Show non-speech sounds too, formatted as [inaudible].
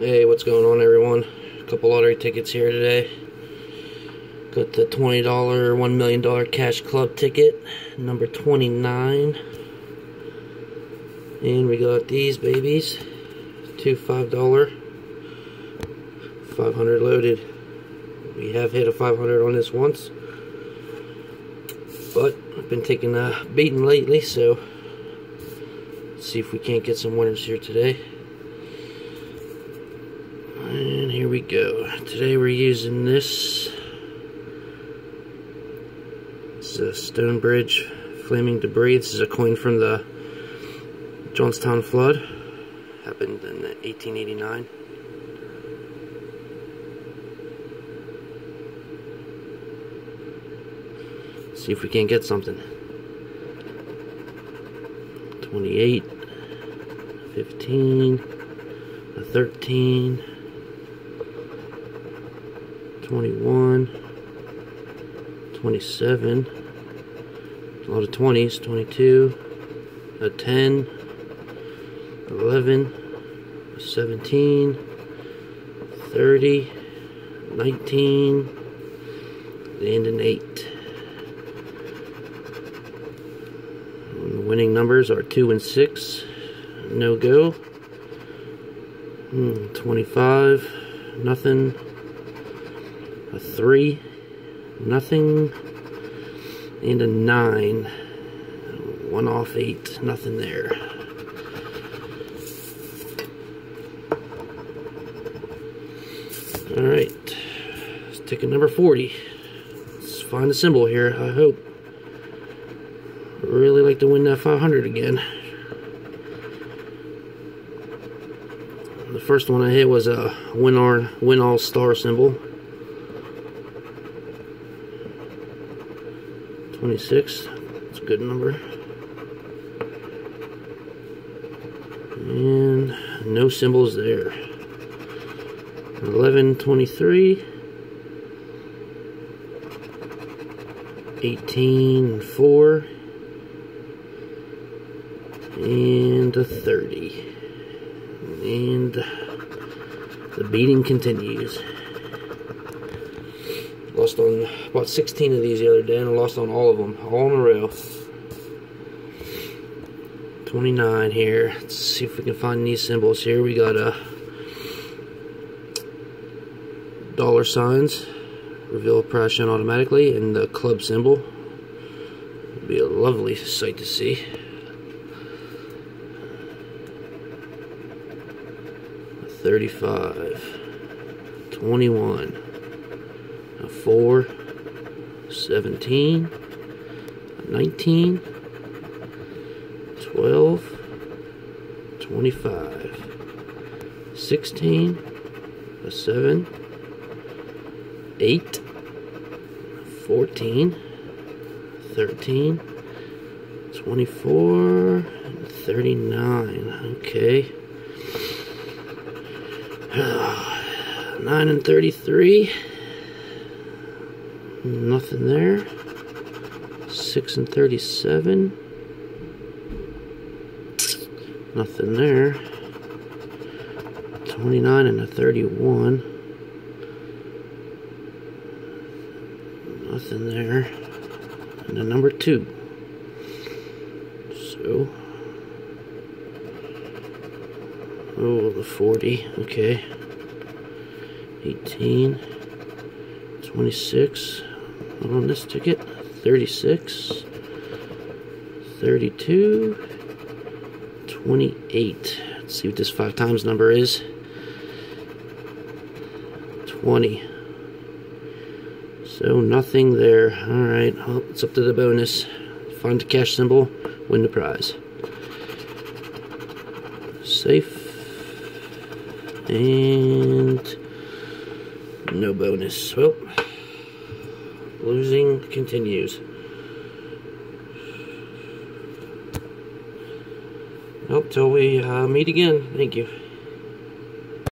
Hey, what's going on everyone? A couple lottery tickets here today. Got the $20 $1 million cash club ticket, number 29. And we got these babies, two $5, 500 loaded. We have hit a 500 on this once. But I've been taking a beating lately, so see if we can't get some winners here today. We go. Today we're using this. It's a Stonebridge Flaming Debris. This is a coin from the Johnstown flood. Happened in 1889. See if we can't get something. 28, 15, a 13, 21, 27, a lot of 20s, 22, a 10, 11, a 17, 30, 19, and an 8. And the winning numbers are 2 and 6, no go. Hmm, 25, nothing a 3, nothing, and a 9. 1 off 8, nothing there. Alright, let's take a number 40. Let's find a symbol here, I hope. Really like to win that 500 again. The first one I hit was a win win all star symbol. 26. That's a good number. And no symbols there. 11, 23. 18, 4. And a 30. And the beating continues. Lost on about 16 of these the other day, and I lost on all of them, all in a row. 29 here. Let's see if we can find these symbols here. We got a uh, dollar signs, reveal price automatically, and the club symbol. It'd be a lovely sight to see. Thirty-five, twenty-one. 4, 17, 19, 12, 25, 16, a 7, 8, 14, 13, 24, 39. Okay. [sighs] 9 and 33. Nothing there. 6 and 37. Nothing there. 29 and a 31. Nothing there. And a number 2. So. Oh, the 40. Okay. 18. 26 on this ticket 36 32 28 let's see what this five times number is. 20 so nothing there. Alright well, it's up to the bonus. Find the cash symbol win the prize. Safe. And no bonus. Well Losing continues. Nope, till we uh, meet again. Thank you.